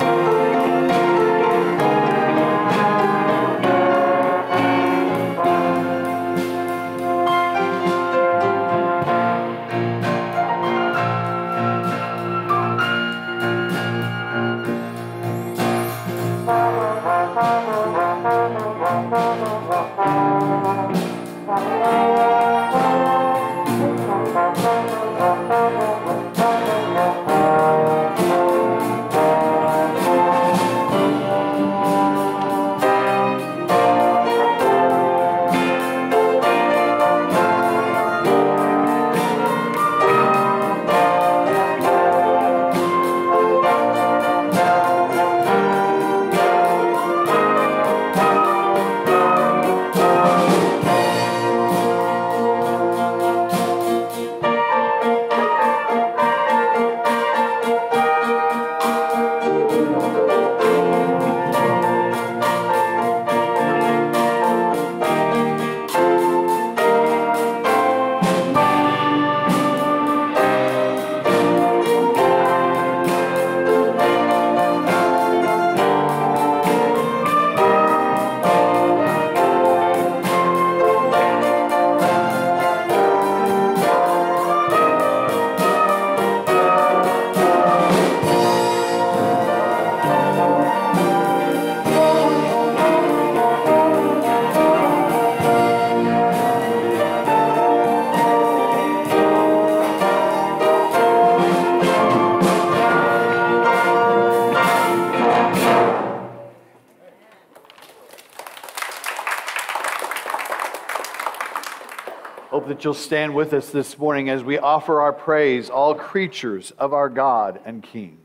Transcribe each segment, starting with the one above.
Hope you'll stand with us this morning as we offer our praise, all creatures of our God and King.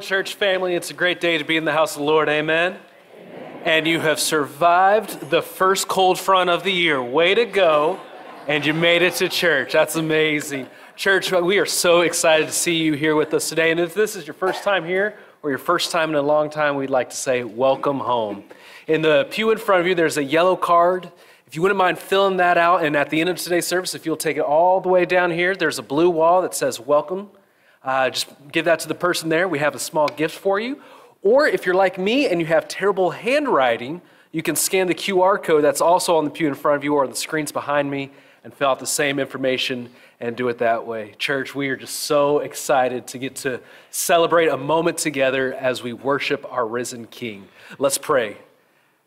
Morning, church family. It's a great day to be in the house of the Lord. Amen. And you have survived the first cold front of the year. Way to go. And you made it to church. That's amazing. Church, we are so excited to see you here with us today. And if this is your first time here or your first time in a long time, we'd like to say welcome home. In the pew in front of you, there's a yellow card. If you wouldn't mind filling that out, and at the end of today's service, if you'll take it all the way down here, there's a blue wall that says welcome. Uh, just give that to the person there. We have a small gift for you. Or if you're like me and you have terrible handwriting, you can scan the QR code that's also on the pew in front of you or on the screens behind me and fill out the same information and do it that way. Church, we are just so excited to get to celebrate a moment together as we worship our risen King. Let's pray.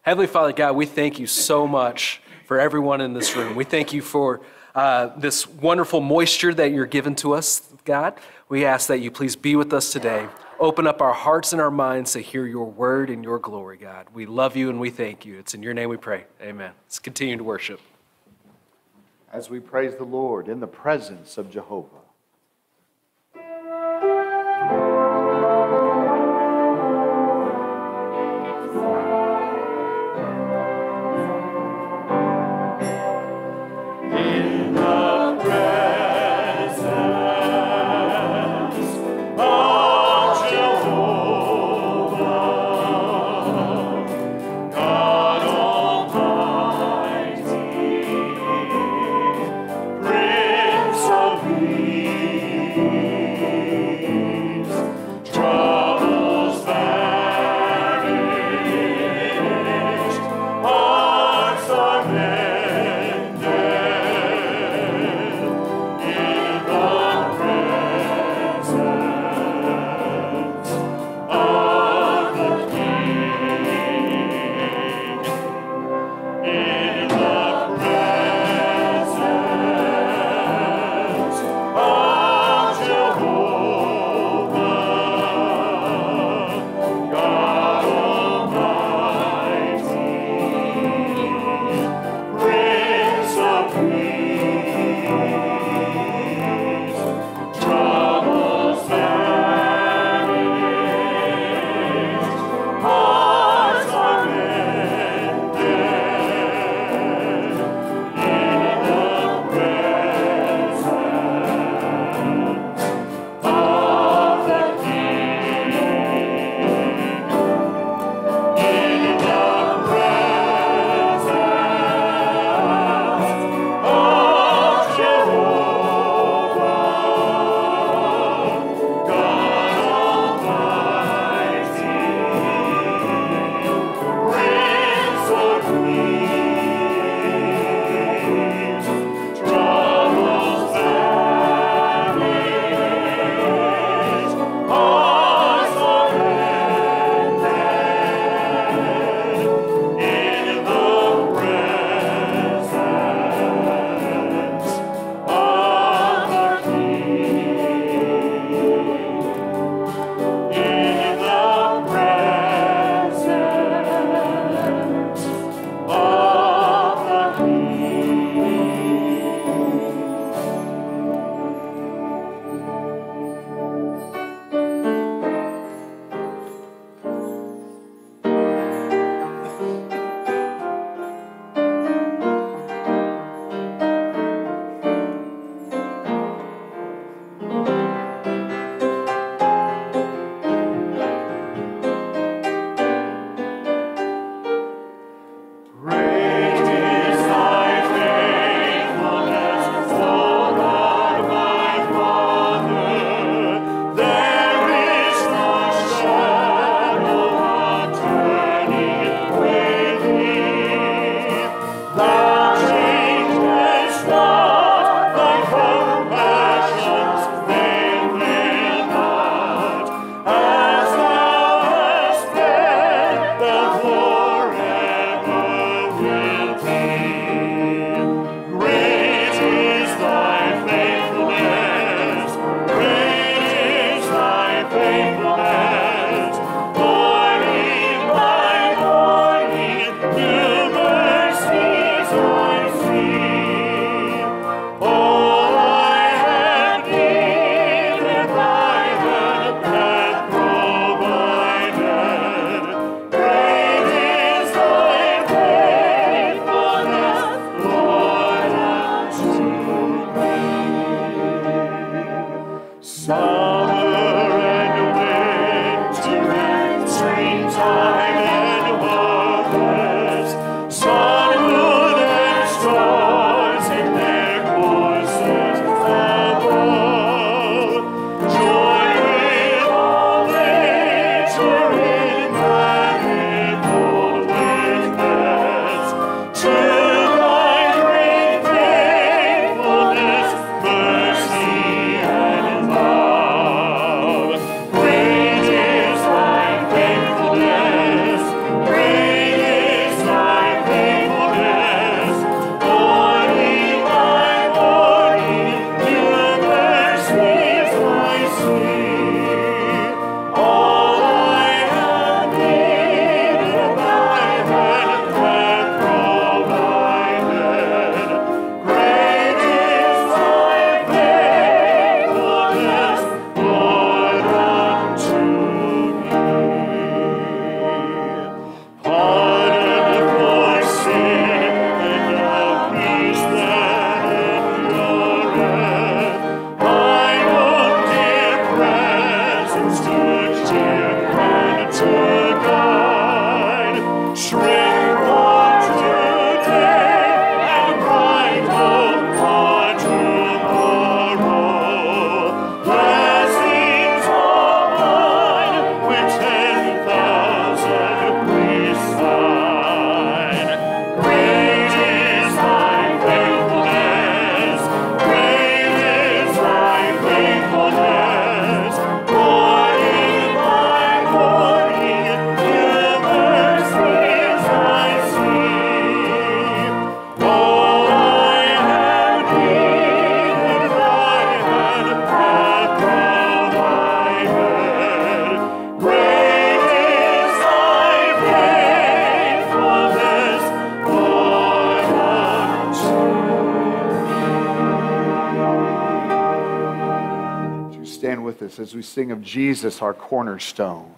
Heavenly Father God, we thank you so much for everyone in this room. We thank you for uh, this wonderful moisture that you're given to us, God. We ask that you please be with us today. Open up our hearts and our minds to hear your word and your glory, God. We love you and we thank you. It's in your name we pray. Amen. Let's continue to worship. As we praise the Lord in the presence of Jehovah. As we sing of Jesus, our cornerstone.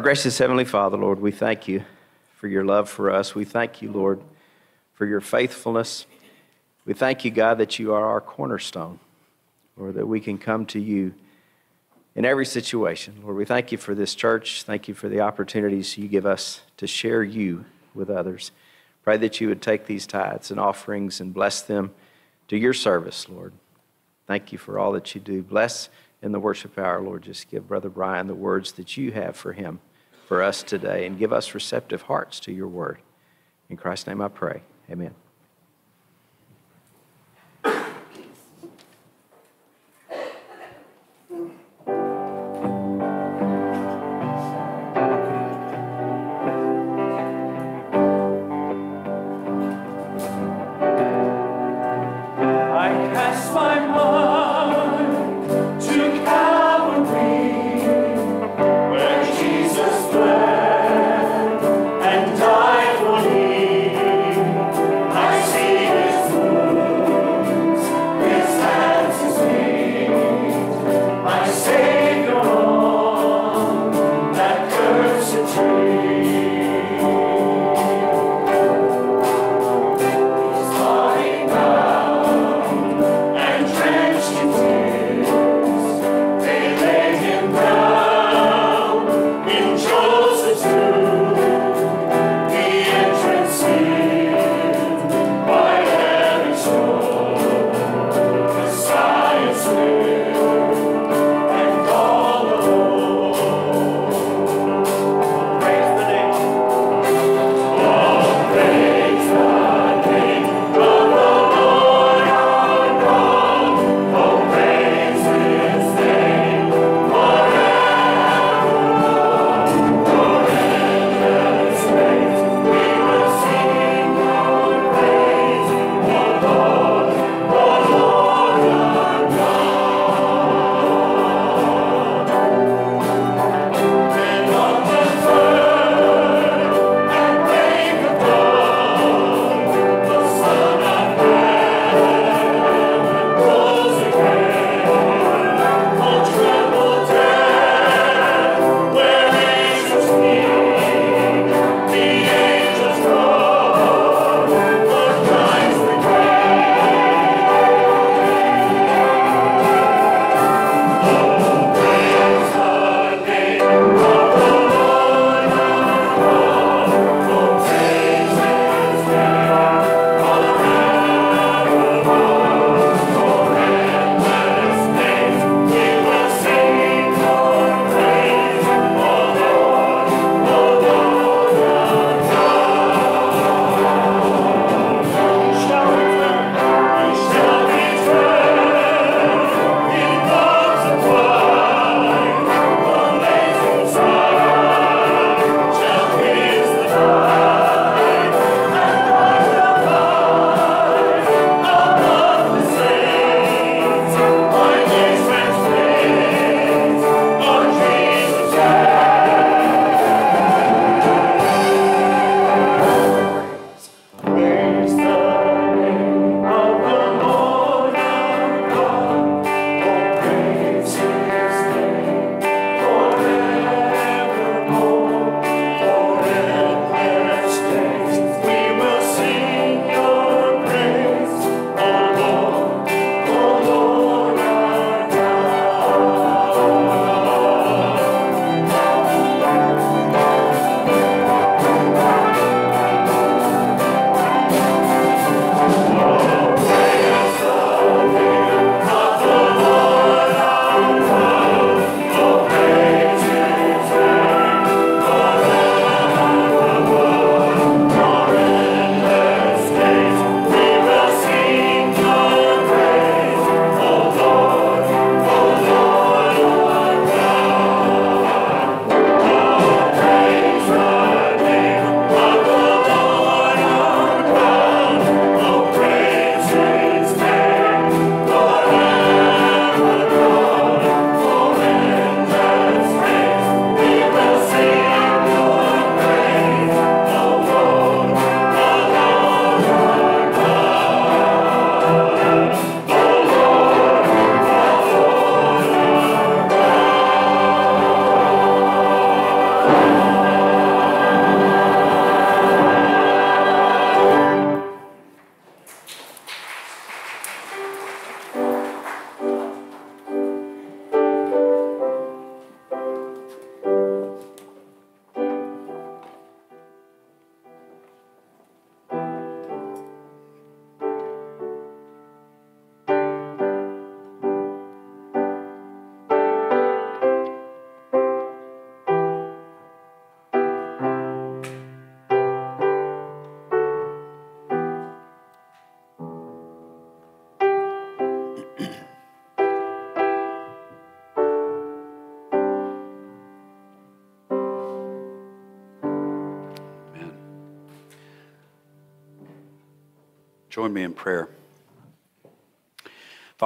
Gracious Heavenly Father, Lord, we thank you for your love for us. We thank you, Lord, for your faithfulness. We thank you, God, that you are our cornerstone, Lord, that we can come to you in every situation. Lord, we thank you for this church. Thank you for the opportunities you give us to share you with others. Pray that you would take these tithes and offerings and bless them to your service, Lord. Thank you for all that you do. Bless in the worship hour, Lord. Just give Brother Brian the words that you have for him for us today and give us receptive hearts to your word. In Christ's name I pray. Amen.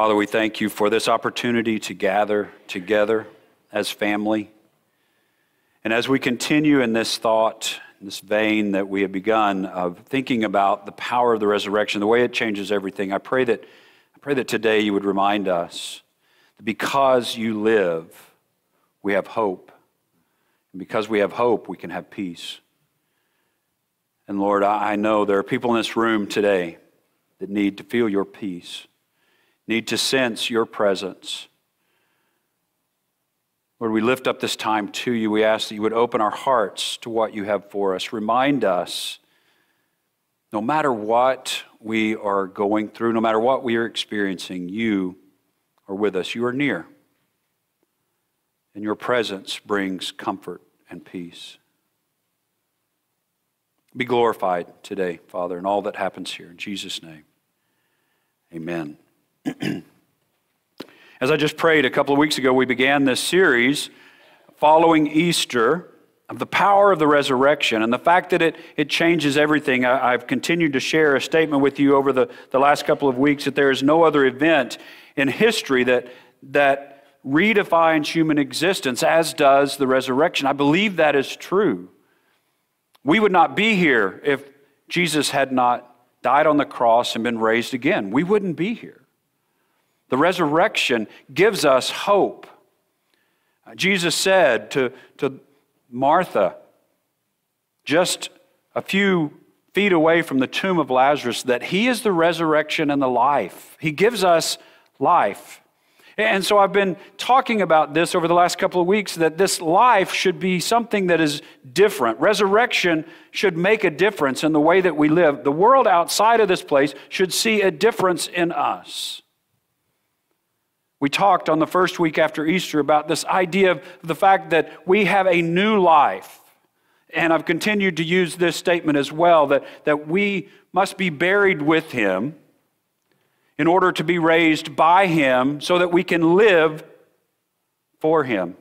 Father, we thank you for this opportunity to gather together as family. And as we continue in this thought, in this vein that we have begun of thinking about the power of the resurrection, the way it changes everything, I pray that, I pray that today you would remind us that because you live, we have hope. And because we have hope, we can have peace. And Lord, I know there are people in this room today that need to feel your peace, need to sense your presence. Lord, we lift up this time to you. We ask that you would open our hearts to what you have for us. Remind us, no matter what we are going through, no matter what we are experiencing, you are with us. You are near. And your presence brings comfort and peace. Be glorified today, Father, in all that happens here. In Jesus' name, amen. As I just prayed a couple of weeks ago, we began this series following Easter of the power of the resurrection and the fact that it, it changes everything. I, have continued to share a statement with you over the, the last couple of weeks that there is no other event in history that, that redefines human existence as does the resurrection. I believe that is true. We would not be here if Jesus had not died on the cross and been raised again. We wouldn't be here. The resurrection gives us hope. Uh, Jesus said to, to Martha, just a few feet away from the tomb of Lazarus, that He is the resurrection and the life. He gives us life. And so I've been talking about this over the last couple of weeks that this life should be something that is different. Resurrection should make a difference in the way that we live. The world outside of this place should see a difference in us. We talked on the first week after Easter about this idea of the fact that we have a new life. And I've continued to use this statement as well that, that we must be buried with him in order to be raised by Him so that we can live for Him.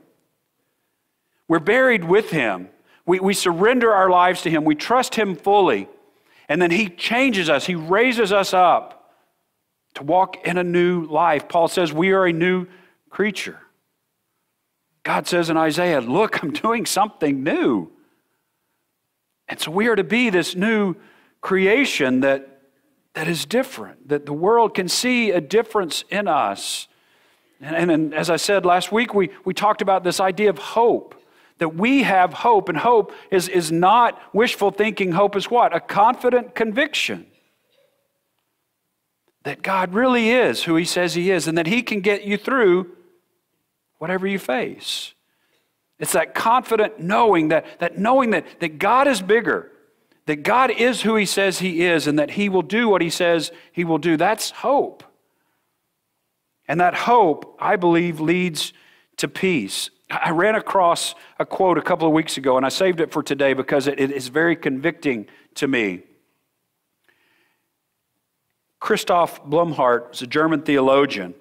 We're buried with Him. We, we surrender our lives to Him. We trust Him fully. And then He changes us, He raises us up to walk in a new life. Paul says we are a new creature. God says in Isaiah, Look, I'm doing something new. And so we are to be this new creation that that is different, that the world can see a difference in us. And, and, and, as I said last week, we, we talked about this idea of hope, that we have hope, and hope is, is not wishful thinking. Hope is what? A confident conviction that God really is who He says He is, and that He can get you through whatever you face. It's that confident knowing that, that knowing that, that God is bigger that God is who He says He is and that He will do what He says He will do. That's hope. And that hope, I believe, leads to peace. I ran across a quote a couple of weeks ago, and I saved it for today because it is very convicting to me. Christoph Blumhardt is a German theologian.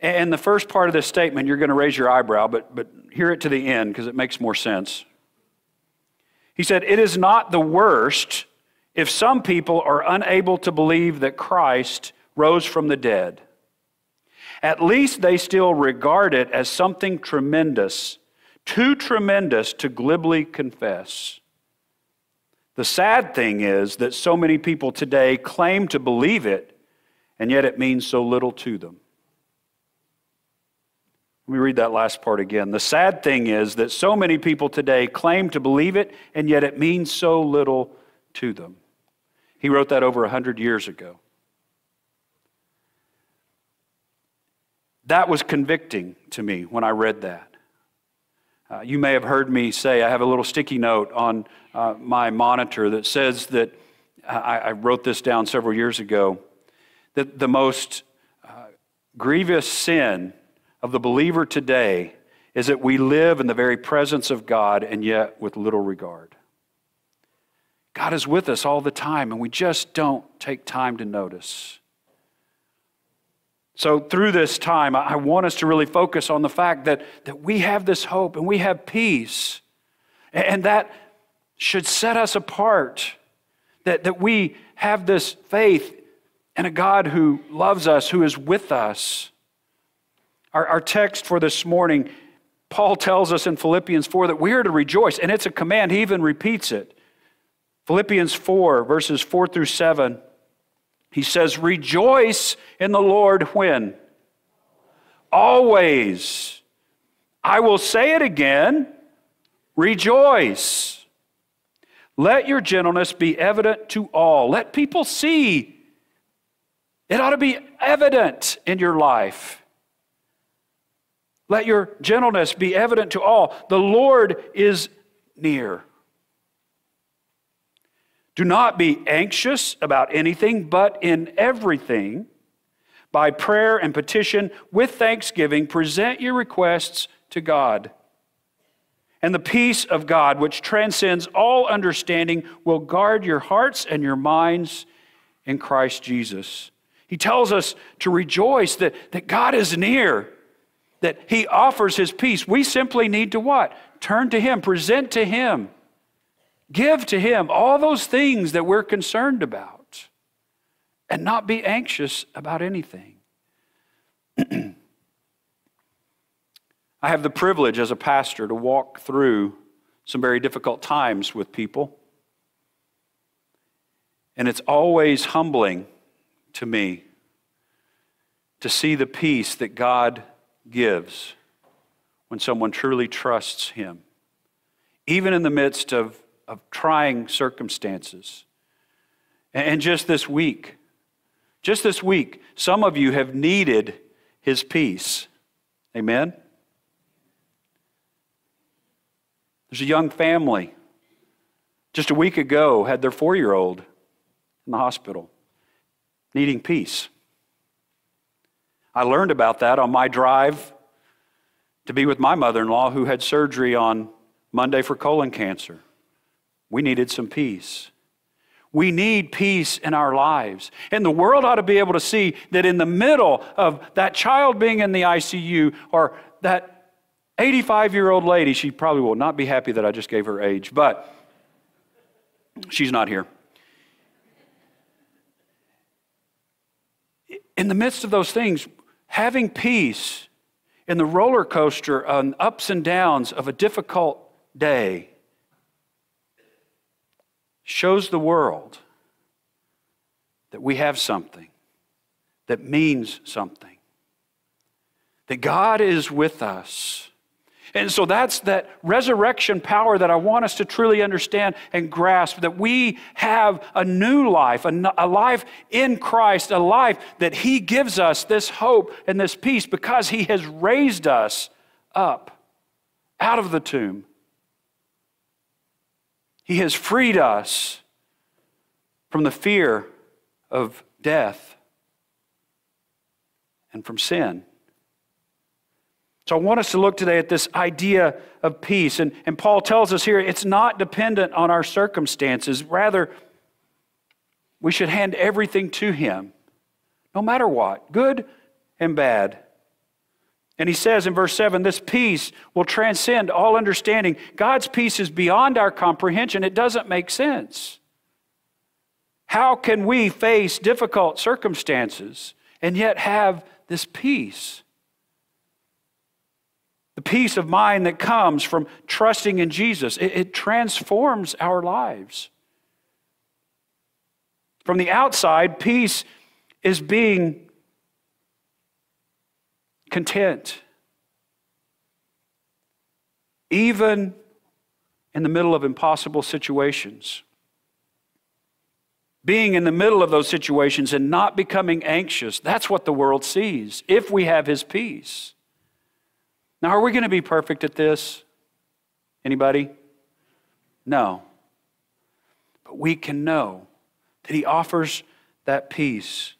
And the first part of this statement, you're going to raise your eyebrow, but, but hear it to the end because it makes more sense. He said, It is not the worst if some people are unable to believe that Christ rose from the dead. At least they still regard it as something tremendous, too tremendous to glibly confess. The sad thing is that so many people today claim to believe it, and yet it means so little to them. Let me read that last part again. The sad thing is that so many people today claim to believe it, and yet it means so little to them. He wrote that over 100 years ago. That was convicting to me when I read that. Uh, you may have heard me say, I have a little sticky note on uh, my monitor that says that I, I, wrote this down several years ago that the most uh, grievous sin of the believer today is that we live in the very presence of God and yet with little regard. God is with us all the time, and we just don't take time to notice. So, through this time, I want us to really focus on the fact that, that we have this hope and we have peace, and that should set us apart that, that we have this faith in a God who loves us, who is with us. Our, our text for this morning, Paul tells us in Philippians 4 that we are to rejoice, and it's a command. He even repeats it. Philippians 4, verses 4 through 7, he says, Rejoice in the Lord when? Always. I will say it again rejoice. Let your gentleness be evident to all. Let people see. It ought to be evident in your life. Let your gentleness be evident to all. The Lord is near. Do not be anxious about anything, but in everything, by prayer and petition, with thanksgiving, present your requests to God. And the peace of God, which transcends all understanding, will guard your hearts and your minds in Christ Jesus. He tells us to rejoice that, that God is near, that He offers His peace. We simply need to what? Turn to Him, present to Him, give to Him all those things that we're concerned about, and not be anxious about anything. I have the privilege as a pastor to walk through some very difficult times with people. And it's always humbling to me to see the peace that God gives when someone truly trusts Him, even in the midst of, of trying circumstances. And just this week, just this week, some of you have needed His peace. Amen? There's a young family just a week ago had their four year old in the hospital needing peace. I learned about that on my drive to be with my mother in law who had surgery on Monday for colon cancer. We needed some peace. We need peace in our lives. And the world ought to be able to see that in the middle of that child being in the ICU or that 85 year old lady, she probably will not be happy that I just gave her age, but she's not here. In the midst of those things, having peace in the roller coaster and ups and downs of a difficult day shows the world that we have something that means something, that God is with us and so that's that resurrection power that I want us to truly understand and grasp that we have a new life, a, life in Christ, a life that He gives us this hope and this peace because He has raised us up out of the tomb. He has freed us from the fear of death and from sin. So I want us to look today at this idea of peace. And, and Paul tells us here it's not dependent on our circumstances. Rather, we should hand everything to him, no matter what, good and bad. And he says in verse 7 this peace will transcend all understanding. God's peace is beyond our comprehension. It doesn't make sense. How can we face difficult circumstances and yet have this peace? The peace of mind that comes from trusting in Jesus, it, it transforms our lives. From the outside, peace is being content. Even in the middle of impossible situations. Being in the middle of those situations and not becoming anxious, that's what the world sees if we have His peace. Now, are we going to be perfect at this? Anybody? No. But we can know that He offers that peace.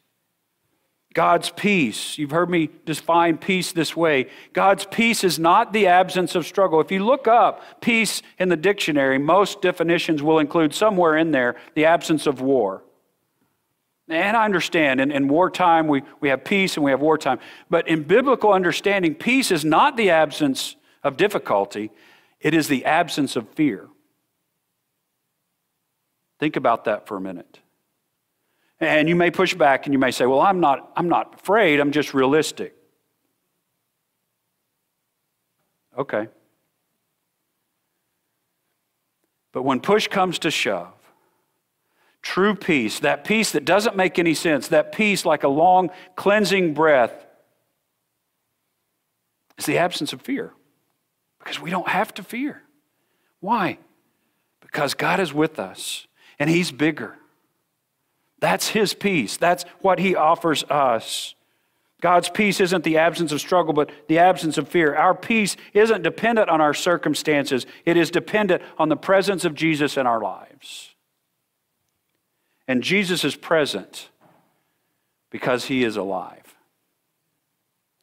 God's peace, you've heard me define peace this way. God's peace is not the absence of struggle. If you look up peace in the dictionary, most definitions will include somewhere in there the absence of war. And I understand in, in wartime we, we have peace and we have wartime. But in biblical understanding, peace is not the absence of difficulty, it is the absence of fear. Think about that for a minute. And you may push back and you may say, Well, I'm not, I'm not afraid, I'm just realistic. Okay. But when push comes to shove, true peace, that peace that doesn't make any sense, that peace like a long cleansing breath, is the absence of fear. Because we don't have to fear. Why? Because God is with us and He's bigger. That's His peace. That's what He offers us. God's peace isn't the absence of struggle, but the absence of fear. Our peace isn't dependent on our circumstances, it is dependent on the presence of Jesus in our lives. And Jesus is present because He is alive,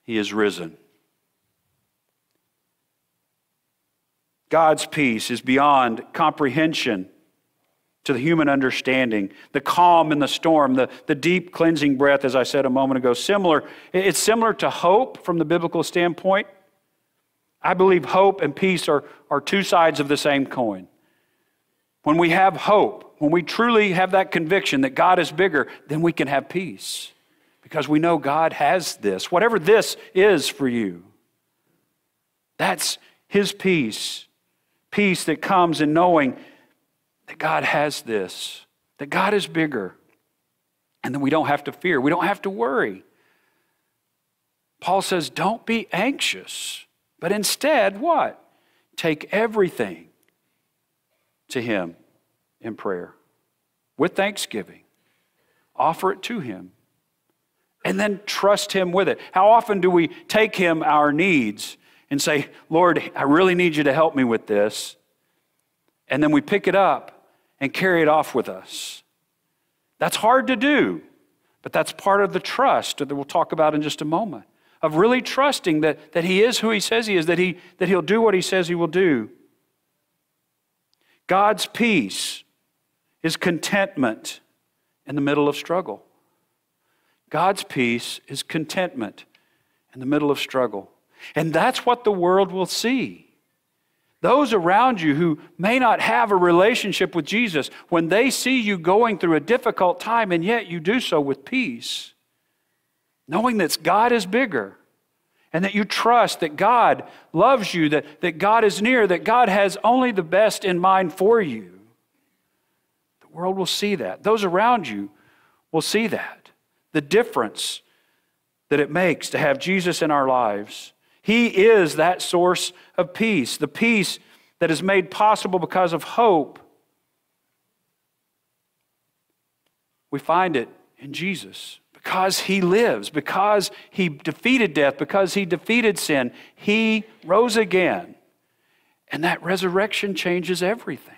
He is risen. God's peace is beyond comprehension to the human understanding. The calm in the storm, the, the deep cleansing breath, as I said a moment ago, similar. It's similar to hope from the biblical standpoint. I believe hope and peace are, are two sides of the same coin. When we have hope, when we truly have that conviction that God is bigger, then we can have peace because we know God has this. Whatever this is for you, that's His peace. Peace that comes in knowing that God has this, that God is bigger, and that we don't have to fear, we don't have to worry. Paul says, don't be anxious, but instead, what? Take everything to Him in prayer with thanksgiving. Offer it to Him. And then trust Him with it. How often do we take Him our needs and say, Lord, I really need you to help me with this? And then we pick it up and carry it off with us. That's hard to do, but that's part of the trust that we'll talk about in just a moment of really trusting that, that He is who He says He is, that, he, that He'll do what He says He will do. God's peace is contentment in the middle of struggle. God's peace is contentment in the middle of struggle. And that's what the world will see. Those around you who may not have a relationship with Jesus, when they see you going through a difficult time and yet you do so with peace, knowing that God is bigger and that you trust that God loves you, that, that God is near, that God has only the best in mind for you, the world will see that. Those around you will see that. The difference that it makes to have Jesus in our lives he is that source of peace, the peace that is made possible because of hope. We find it in Jesus. Because he lives, because he defeated death, because he defeated sin, he rose again. And that resurrection changes everything.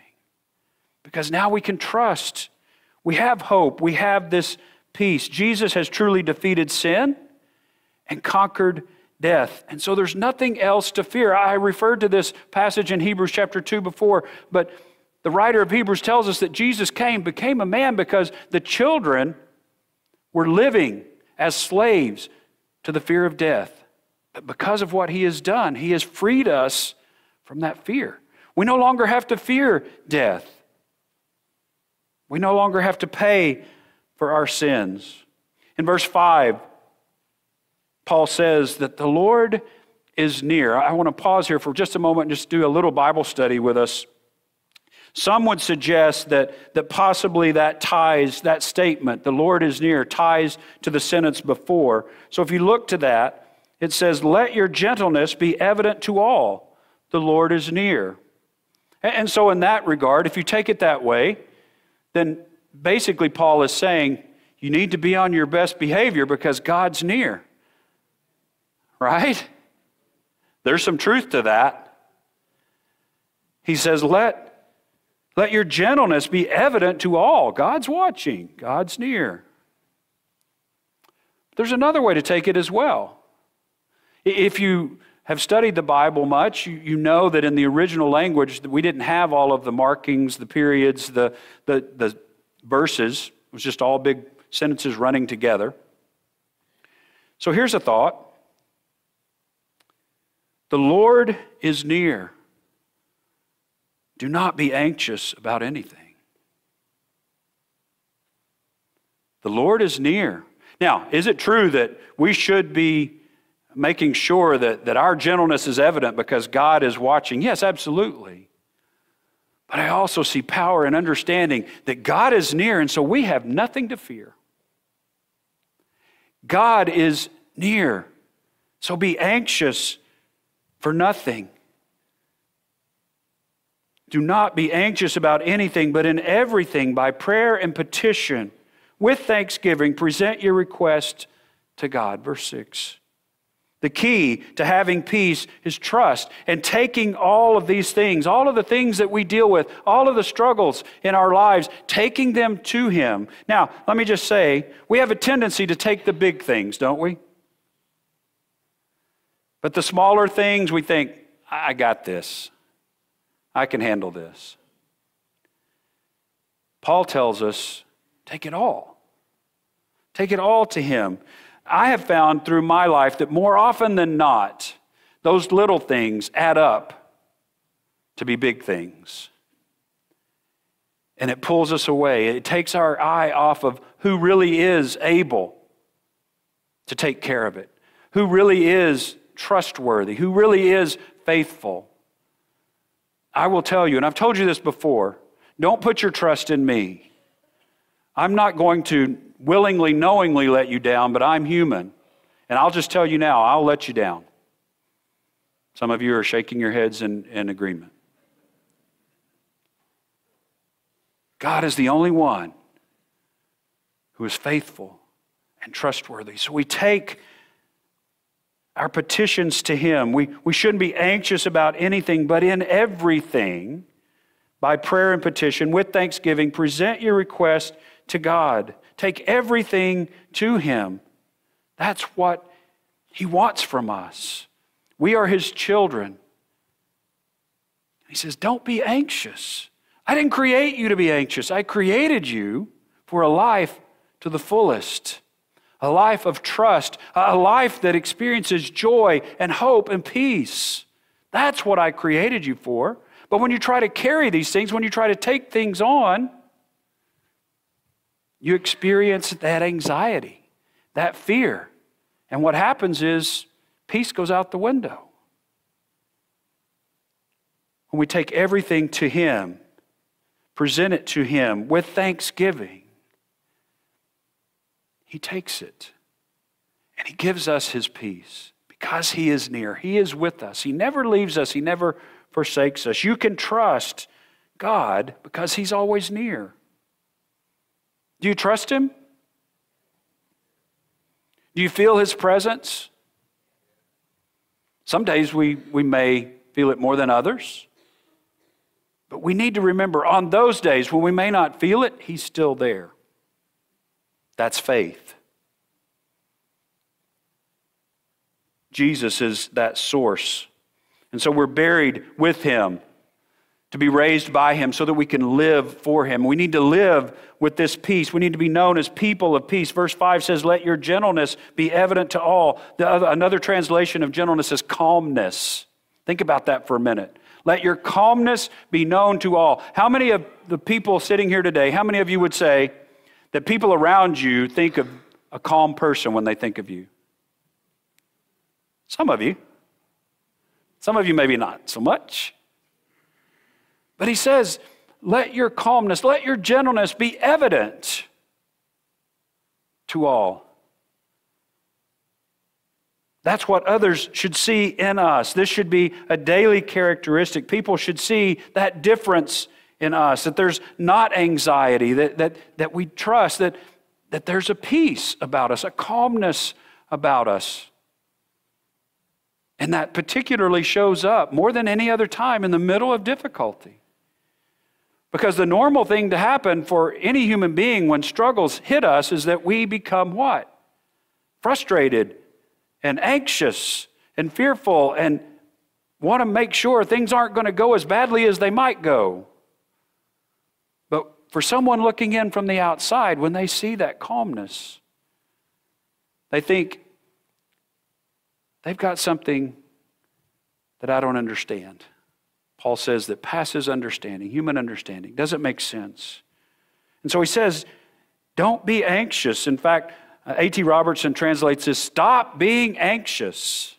Because now we can trust. We have hope. We have this peace. Jesus has truly defeated sin and conquered death. And so there's nothing else to fear. I referred to this passage in Hebrews chapter 2 before, but the writer of Hebrews tells us that Jesus came, became a man because the children were living as slaves to the fear of death. But because of what he has done, he has freed us from that fear. We no longer have to fear death. We no longer have to pay for our sins. In verse 5, Paul says that the Lord is near. I want to pause here for just a moment and just do a little Bible study with us. Some would suggest that, that possibly that ties, that statement, the Lord is near, ties to the sentence before. So if you look to that, it says, Let your gentleness be evident to all. The Lord is near. And so, in that regard, if you take it that way, then basically Paul is saying, You need to be on your best behavior because God's near right? There's some truth to that. He says, let, let your gentleness be evident to all. God's watching, God's near. There's another way to take it as well. If you have studied the Bible much, you, you know that in the original language we didn't have all of the markings, the periods, the, the, the verses. It was just all big sentences running together. So here's a thought the Lord is near. Do not be anxious about anything. The Lord is near. Now, is it true that we should be making sure that, that our gentleness is evident because God is watching? Yes, absolutely. But I also see power and understanding that God is near, and so we have nothing to fear. God is near. So be anxious for nothing. Do not be anxious about anything, but in everything, by prayer and petition, with thanksgiving, present your request to God. Verse 6. The key to having peace is trust and taking all of these things, all of the things that we deal with, all of the struggles in our lives, taking them to Him. Now, let me just say, we have a tendency to take the big things, don't we? But the smaller things, we think, I got this. I can handle this. Paul tells us take it all. Take it all to Him. I have found through my life that more often than not, those little things add up to be big things. And it pulls us away. It takes our eye off of who really is able to take care of it, who really is trustworthy, who really is faithful. I will tell you, and I've told you this before don't put your trust in me. I'm not going to willingly, knowingly let you down, but I'm human. And I'll just tell you now, I'll let you down. Some of you are shaking your heads in, in agreement. God is the only one who is faithful and trustworthy. So we take our petitions to Him. We, we shouldn't be anxious about anything, but in everything, by prayer and petition, with thanksgiving, present your request to God. Take everything to Him. That's what He wants from us. We are His children. He says, Don't be anxious. I didn't create you to be anxious, I created you for a life to the fullest a life of trust, a life that experiences joy and hope and peace. That's what I created you for. But when you try to carry these things, when you try to take things on, you experience that anxiety, that fear. And what happens is peace goes out the window. When we take everything to Him, present it to Him with thanksgiving, he takes it and He gives us His peace because He is near. He is with us. He never leaves us, He never forsakes us. You can trust God because He's always near. Do you trust Him? Do you feel His presence? Some days we, we may feel it more than others. But we need to remember on those days when we may not feel it, He's still there. That's faith. Jesus is that source. And so we're buried with him to be raised by him so that we can live for him. We need to live with this peace. We need to be known as people of peace. Verse 5 says, Let your gentleness be evident to all. Other, another translation of gentleness is calmness. Think about that for a minute. Let your calmness be known to all. How many of the people sitting here today, how many of you would say, that people around you think of a calm person when they think of you? Some of you. Some of you, maybe not so much. But he says, let your calmness, let your gentleness be evident to all. That's what others should see in us. This should be a daily characteristic. People should see that difference in us, that there's not anxiety, that, that, that we trust, that, that there's a peace about us, a calmness about us. And that particularly shows up more than any other time in the middle of difficulty. Because the normal thing to happen for any human being when struggles hit us is that we become what? Frustrated and anxious and fearful and want to make sure things aren't going to go as badly as they might go for someone looking in from the outside, when they see that calmness, they think they've got something that I don't understand. Paul says that passes understanding, human understanding, doesn't make sense. And so he says, Don't be anxious. In fact, uh, A.T. Robertson translates this stop being anxious.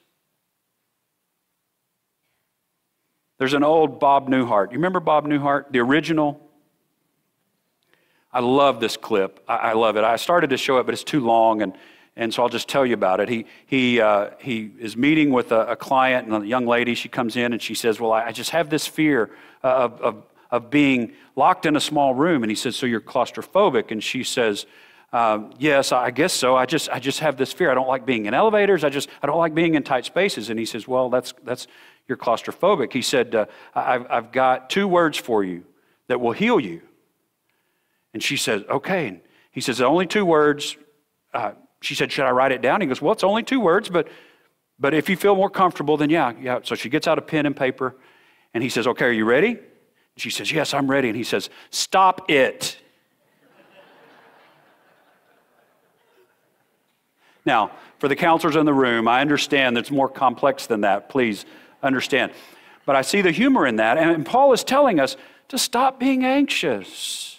There's an old Bob Newhart. You remember Bob Newhart, the original? I love this clip. I, I love it. I started to show it, but it's too long, and, and so I'll just tell you about it. He, he, uh, he is meeting with a, a, client, and a young lady, she comes in and she says, Well, I, I just have this fear of, of, of being locked in a small room. And he says, So you're claustrophobic? And she says, um, yes, I guess so. I just, I just have this fear. I don't like being in elevators. I just, I don't like being in tight spaces. And he says, well, that's, that's, you're claustrophobic. He said, uh, I've, I've got two words for you that will heal you. And she says, okay. And he says, only two words. Uh, she said, should I write it down? He goes, well, it's only two words, but, but if you feel more comfortable, then yeah, yeah. So she gets out a pen and paper, and he says, okay, are you ready? She says, yes, I'm ready. And he says, stop it. Now, for the counselors in the room, I understand that it's more complex than that. Please understand. But I see the humor in that. And Paul is telling us to stop being anxious.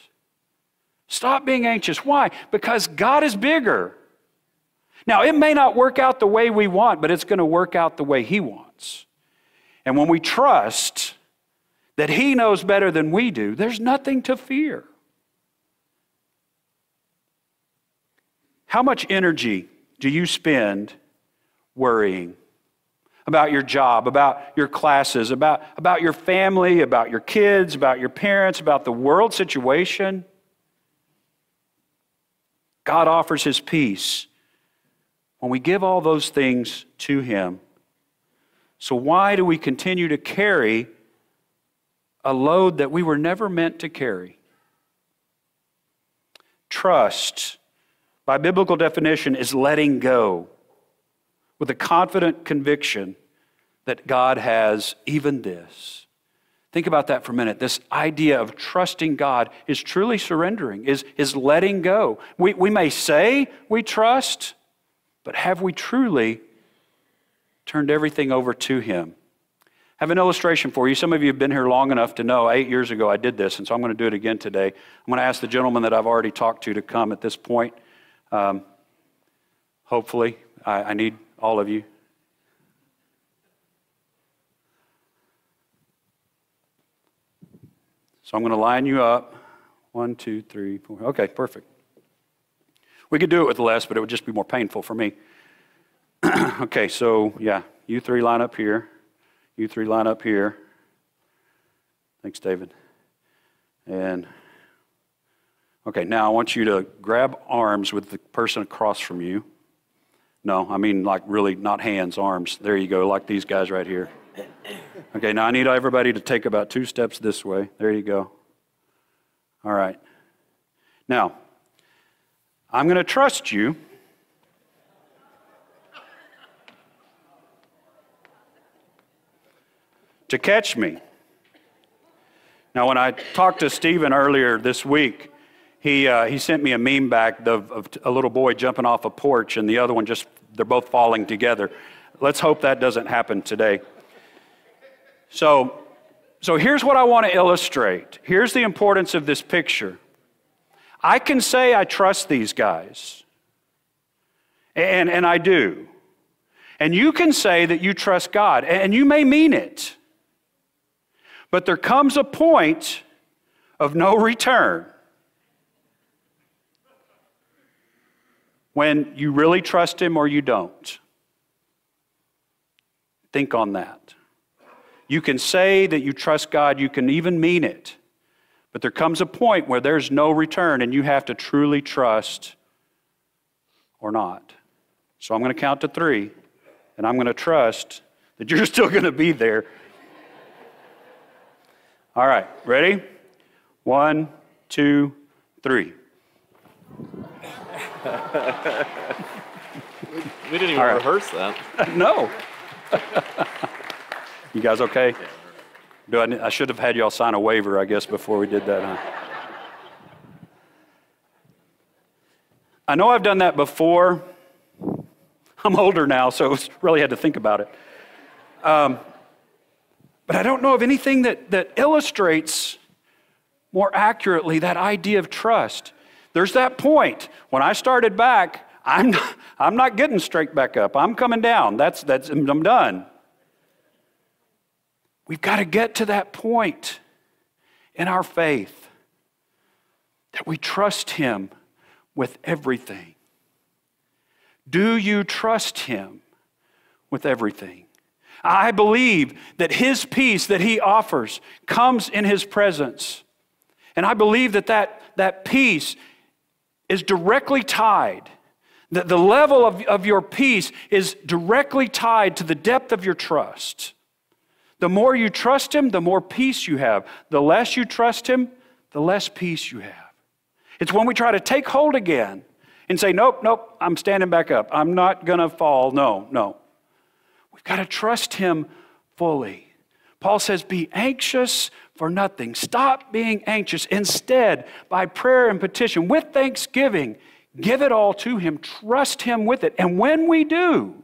Stop being anxious. Why? Because God is bigger. Now, it may not work out the way we want, but it's going to work out the way He wants. And when we trust that He knows better than we do, there's nothing to fear. How much energy do you spend worrying about your job, about your classes, about, about your family, about your kids, about your parents, about the world situation? God offers his peace when we give all those things to him. So, why do we continue to carry a load that we were never meant to carry? Trust by biblical definition, is letting go with a confident conviction that God has even this. Think about that for a minute. This idea of trusting God is truly surrendering, is, is letting go. We, we may say we trust, but have we truly turned everything over to Him? I have an illustration for you. Some of you have been here long enough to know eight years ago I did this, and so I'm going to do it again today. I'm going to ask the gentleman that I've already talked to to come at this point. Um, hopefully, I, I need all of you. So I'm going to line you up. One, two, three, four. Okay, perfect. We could do it with less, but it would just be more painful for me. okay, so yeah, you three line up here. You three line up here. Thanks, David. And Okay, now I want you to grab arms with the person across from you. No, I mean like really not hands, arms. There you go, like these guys right here. Okay, now I need everybody to take about two steps this way. There you go. All right. Now, I'm going to trust you. To catch me. Now, when I talked to Stephen earlier this week, he, uh, he sent me a meme back of, of a little boy jumping off a porch and the other one just, they're both falling together. Let's hope that doesn't happen today. So, so here's what I want to illustrate. Here's the importance of this picture. I can say I trust these guys, and, and I do. And you can say that you trust God, and you may mean it. But there comes a point of no return when you really trust Him or you don't. Think on that. You can say that you trust God, you can even mean it, but there comes a point where there's no return and you have to truly trust or not. So I'm going to count to three, and I'm going to trust that you're still going to be there. All right, ready? One, two, three. we didn't even right. rehearse that. no. You guys okay? Do I, I should have had y'all sign a waiver, I guess, before we did that, huh? I know I've done that before. I'm older now, so it's really had to think about it. Um, but I don't know of anything that, that illustrates more accurately that idea of trust. there's that point. When I started back, I'm not, I'm not getting straight back up. I'm coming down. That's, that's, I'm done. We've got to get to that point in our faith that we trust Him with everything. Do you trust Him with everything? I believe that His peace that He offers comes in His presence. And I believe that that, that peace is directly tied, that the level of, of your peace is directly tied to the depth of your trust. The more you trust Him, the more peace you have. The less you trust Him, the less peace you have. It's when we try to take hold again and say, Nope, nope, I'm standing back up. I'm not going to fall. No, no. We've got to trust Him fully. Paul says, Be anxious for nothing. Stop being anxious. Instead, by prayer and petition, with thanksgiving, give it all to Him. Trust Him with it. And when we do,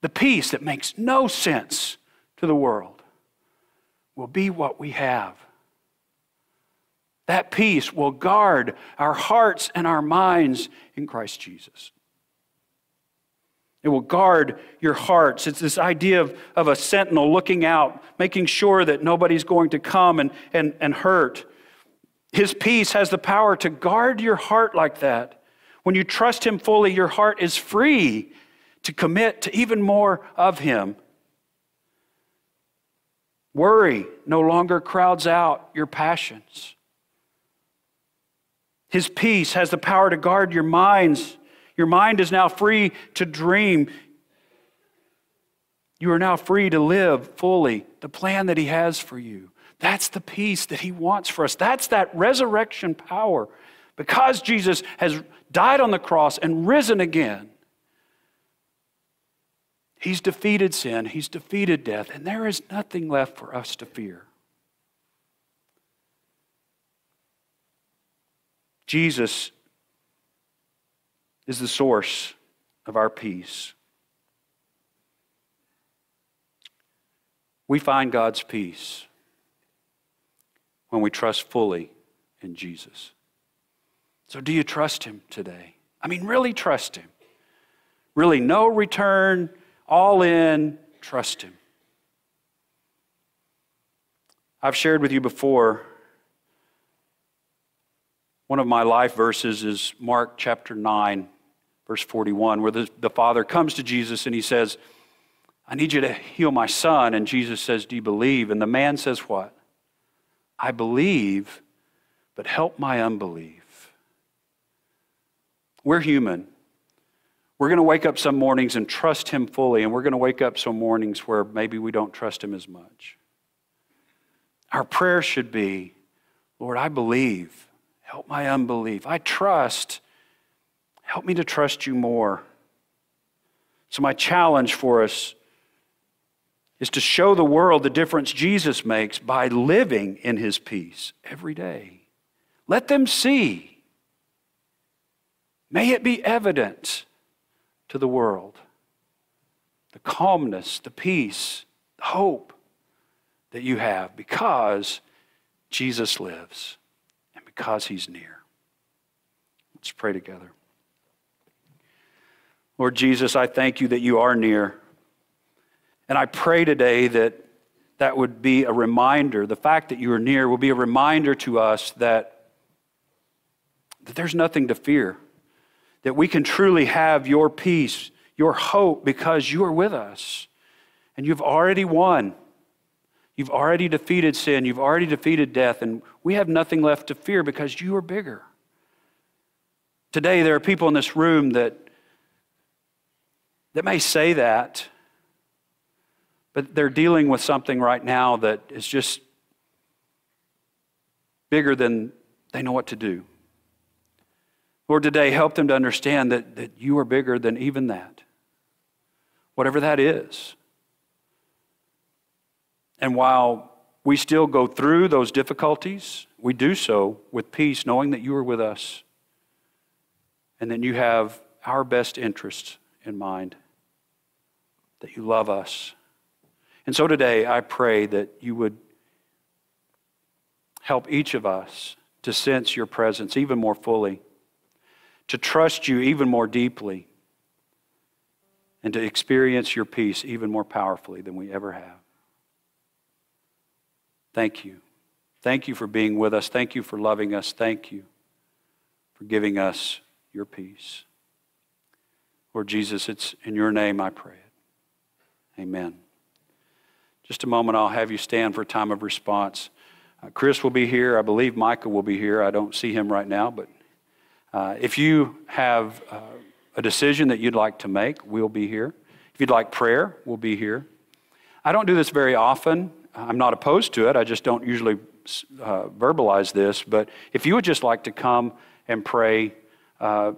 the peace that makes no sense to the world will be what we have. That peace will guard our hearts and our minds in Christ Jesus. It will guard your hearts. It's this idea of, of a sentinel looking out, making sure that nobody's going to come and, and, and hurt. His peace has the power to guard your heart like that. When you trust Him fully, your heart is free to commit to even more of Him. Worry no longer crowds out your passions. His peace has the power to guard your minds your mind is now free to dream. You are now free to live fully the plan that He has for you. That's the peace that He wants for us. That's that resurrection power. Because Jesus has died on the cross and risen again, He's defeated sin, He's defeated death, and there is nothing left for us to fear. Jesus is the source of our peace. We find God's peace when we trust fully in Jesus. So, do you trust Him today? I mean, really trust Him. Really, no return, all in, trust Him. I've shared with you before, one of my life verses is Mark chapter 9, verse 41, where the, the father comes to Jesus and he says, I need you to heal my son. And Jesus says, Do you believe? And the man says, What? I believe, but help my unbelief. We're human. We're going to wake up some mornings and trust Him fully, and we're going to wake up some mornings where maybe we don't trust Him as much. Our prayer should be Lord, I believe. Help my unbelief. I trust, Help me to trust you more. So, my challenge for us is to show the world the difference Jesus makes by living in his peace every day. Let them see. May it be evident to the world the calmness, the peace, the hope that you have because Jesus lives and because he's near. Let's pray together. Lord Jesus, I thank you that you are near. And I pray today that that would be a reminder, the fact that you are near will be a reminder to us that, that there's nothing to fear, that we can truly have your peace, your hope, because you are with us. And you've already won. You've already defeated sin. You've already defeated death. And we have nothing left to fear because you are bigger. Today, there are people in this room that that may say that, but they're dealing with something right now that is just bigger than they know what to do. Lord, today help them to understand that, that you are bigger than even that, whatever that is. And while we still go through those difficulties, we do so with peace, knowing that you are with us and that you have our best interests in mind that you love us. And so today, I pray that you would help each of us to sense your presence even more fully, to trust you even more deeply, and to experience your peace even more powerfully than we ever have. Thank you. Thank you for being with us. Thank you for loving us. Thank you for giving us your peace. Lord Jesus, it's in your name I pray it. Amen. Just a moment, I'll have you stand for a time of response. Uh, Chris will be here. I believe Micah will be here. I don't see him right now, but uh, if you have uh, a decision that you'd like to make, we'll be here. If you'd like prayer, we'll be here. I don't do this very often. I'm not opposed to it. I just don't usually uh, verbalize this, but if you would just like to come and pray uh,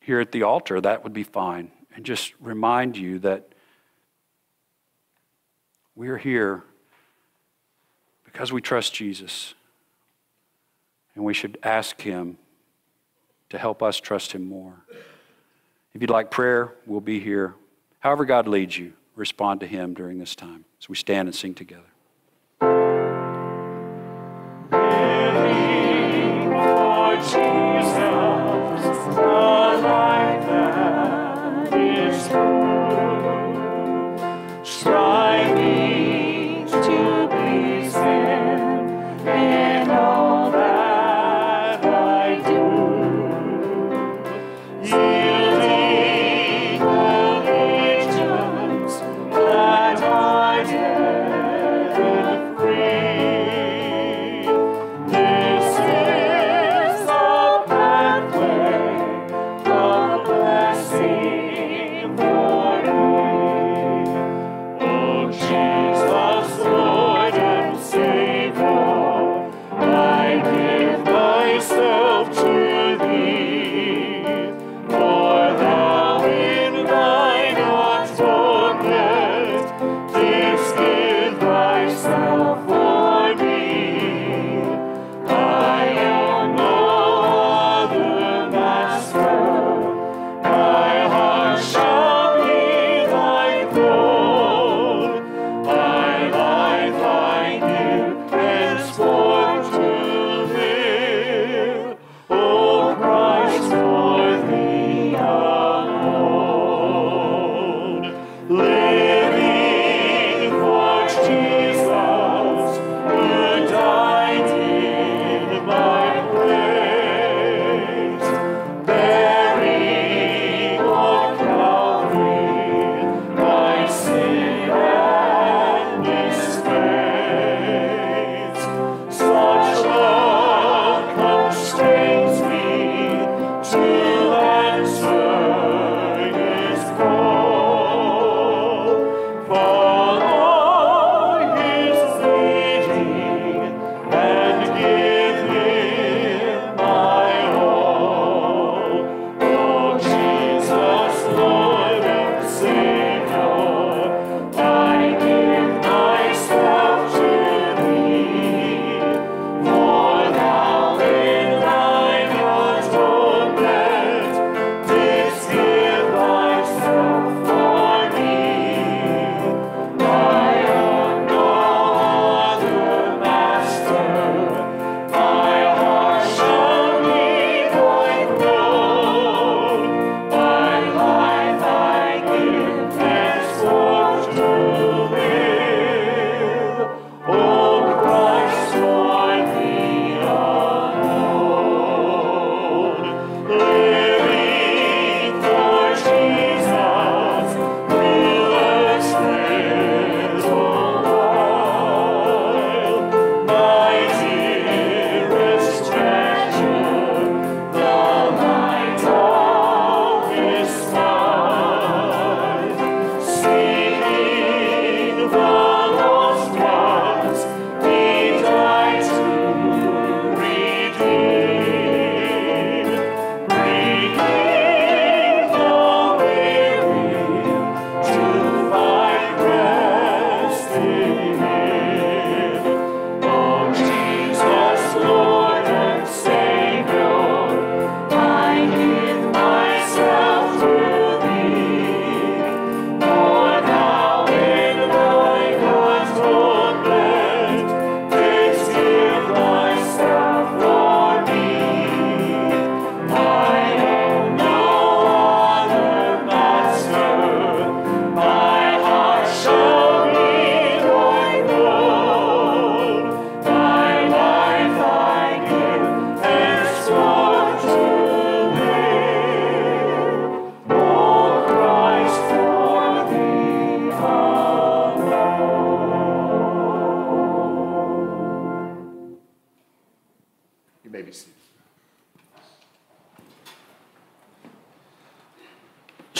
here at the altar, that would be fine. And just remind you that we're here because we trust Jesus. And we should ask Him to help us trust Him more. If you'd like prayer, we'll be here. However, God leads you, respond to Him during this time as we stand and sing together.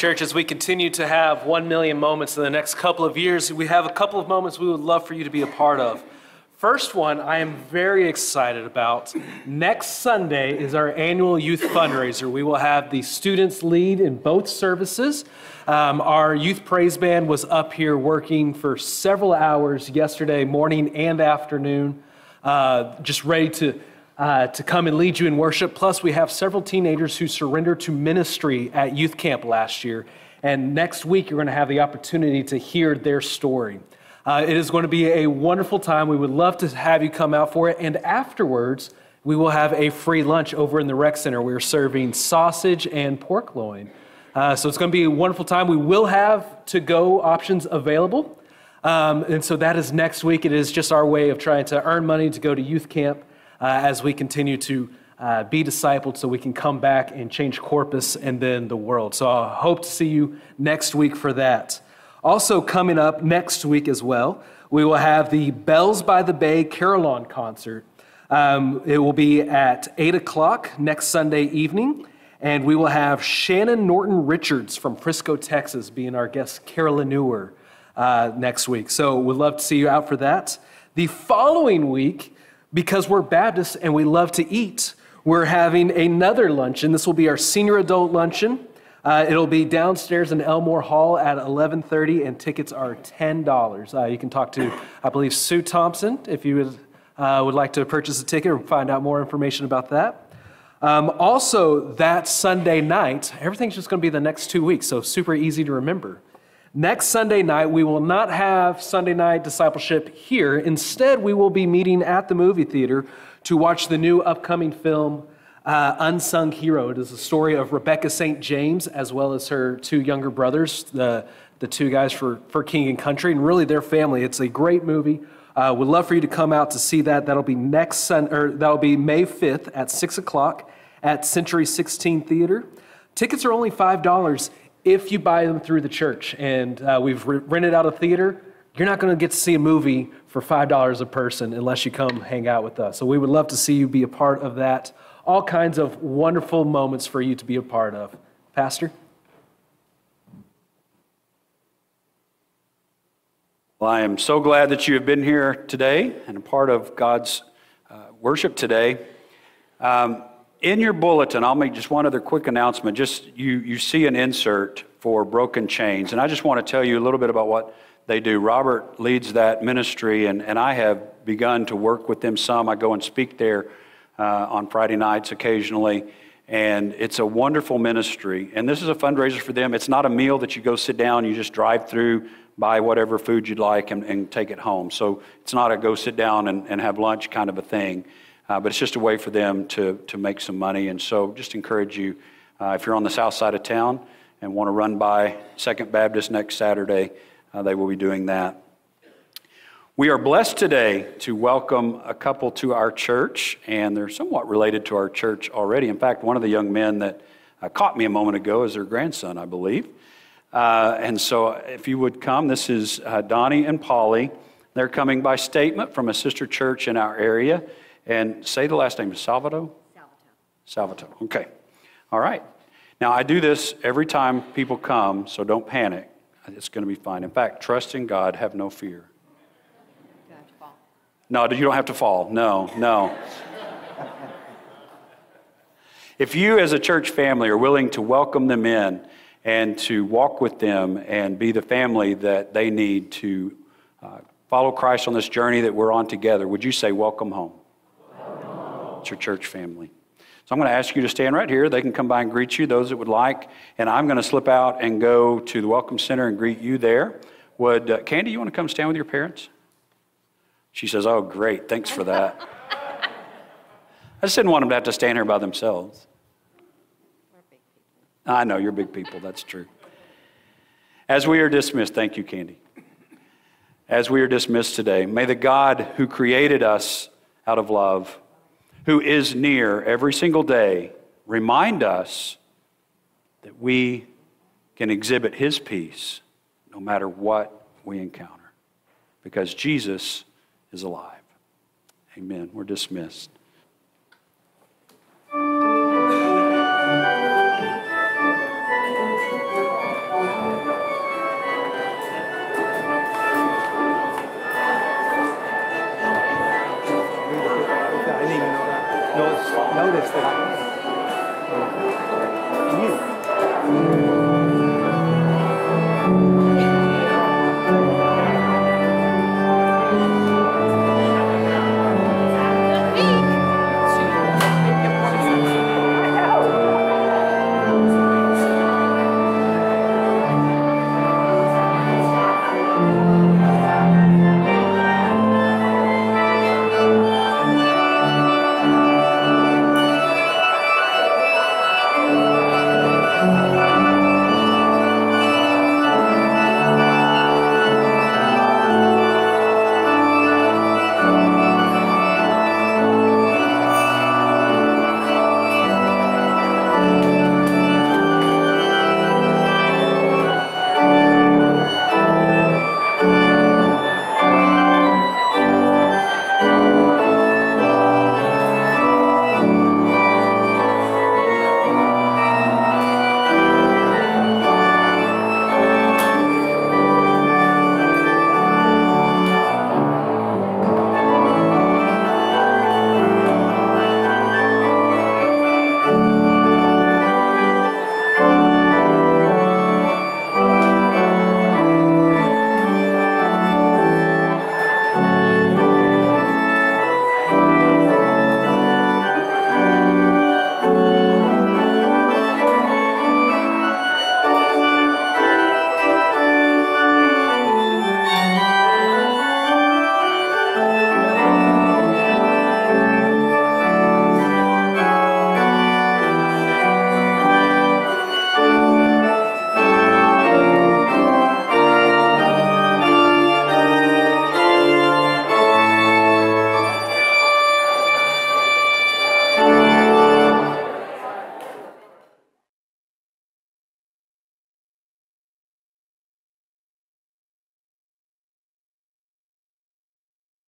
Church, as we continue to have 1 million moments in the next couple of years, we have a couple of moments we would love for you to be a part of. First one, I am very excited about. Next Sunday is our annual youth fundraiser. We will have the students lead in both services. Um, our youth praise band was up here working for several hours yesterday morning and afternoon, uh, just ready to uh, to come and lead you in worship. Plus, we have several teenagers who surrendered to ministry at youth camp last year. And next week, you're going to have the opportunity to hear their story. Uh, it is going to be a wonderful time. We would love to have you come out for it. And afterwards, we will have a free lunch over in the rec center. We're serving sausage and pork loin. Uh, so it's going to be a wonderful time. We will have to go options available. Um, and so that is next week. It is just our way of trying to earn money to go to youth camp as we continue to uh, be discipled so we can come back and change Corpus and then the world. So I hope to see you next week for that. Also, coming up next week as well, we will have the Bells by the Bay Carillon concert. Um, it will be at 8 o'clock next Sunday evening, and we will have Shannon Norton Richards from Frisco, Texas, being our guest carillonneur uh, next week. So we'd love to see you out for that. The following week, because we're Baptists and we love to eat, we're having another luncheon. This will be our senior adult luncheon. Uh, it'll be downstairs in Elmore Hall at 11:30, and tickets are $10. Uh, you can talk to, I believe, Sue Thompson if you would, uh, would like to purchase a ticket or find out more information about that. Um, also, that Sunday night, everything's just going to be the next two weeks, so super easy to remember. Next Sunday night, we will not have Sunday night discipleship here. Instead, we will be meeting at the movie theater to watch the new upcoming film, uh, Unsung Hero. It is a story of Rebecca St. James as well as her two younger brothers, the, the two guys for, for King and Country, and really their family. It's a great movie. Uh, would love for you to come out to see that. That'll be next Sun, or that'll be May 5th at 6 o'clock at Century 16 Theater. Tickets are only $5 if you buy them through the church and uh, we've re- rented out a theater, you're not going to get to see a movie for $5 a person unless you come hang out with us. So we would love to see you be a part of that. All kinds of wonderful moments for you to be a part of. Pastor? Well, I am so glad that you have been here today and a part of God's uh, worship today. Um, in your bulletin, I'll make just one other quick announcement. Just you, you see an insert for Broken Chains, and I just want to tell you a little bit about what they do. Robert leads that ministry, and, and I have begun to work with them some. I go and speak there uh, on Friday nights occasionally, and it's a wonderful ministry. And this is a fundraiser for them. It's not a meal that you go sit down, you just drive through, buy whatever food you'd like, and, and take it home. So it's not a go sit down and, and have lunch kind of a thing. Uh, but it's just a way for them to, to make some money. And so just encourage you, uh, if you're on the south side of town and want to run by Second Baptist next Saturday, uh, they will be doing that. We are blessed today to welcome a couple to our church, and they're somewhat related to our church already. In fact, one of the young men that uh, caught me a moment ago is their grandson, I believe. Uh, and so, if you would come, this is uh, Donnie and Polly. They're coming by statement from a sister church in our area. And say the last name, Salvato? Salvato. Salvato. Okay. All right. Now, I do this every time people come, so don't panic. It's going to be fine. In fact, trust in God, have no fear. Fall. No, you don't have to fall. No, no. if you, as a church family, are willing to welcome them in and to walk with them and be the family that they need to uh, follow Christ on this journey that we're on together, would you say, Welcome home? It's your church family. So I'm going to ask you to stand right here. They can come by and greet you, those that would like. And I'm going to slip out and go to the Welcome Center and greet you there. Would uh, Candy, you want to come stand with your parents? She says, Oh, great. Thanks for that. I just didn't want them to have to stand here by themselves. I know you're big people. That's true. As we are dismissed, thank you, Candy. As we are dismissed today, may the God who created us out of love who is near every single day, remind us that we can exhibit his peace no matter what we encounter because Jesus is alive. Amen. We're dismissed. どうですか